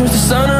turns the sun